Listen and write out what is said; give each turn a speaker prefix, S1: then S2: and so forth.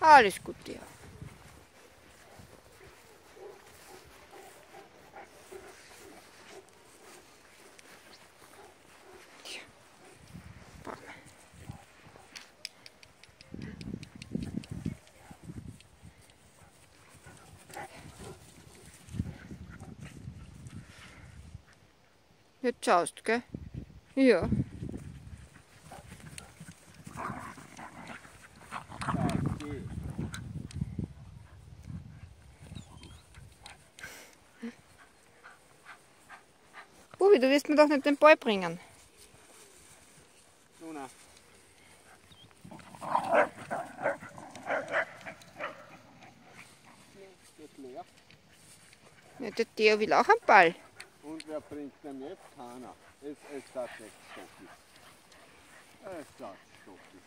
S1: Alles gut, ja. Jetzt schaust, gell? Ja. Bubi, du wirst mir doch nicht den Ball bringen.
S2: Luna.
S1: Ja, der Theo will auch einen Ball.
S2: Und wer bringt denn jetzt? Keiner. Es, es hat jetzt stoppig. Es hat stoppig.